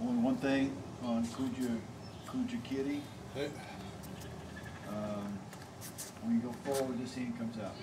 Only one thing on Kuja, Kuja Kitty, um, when you go forward, this hand comes out.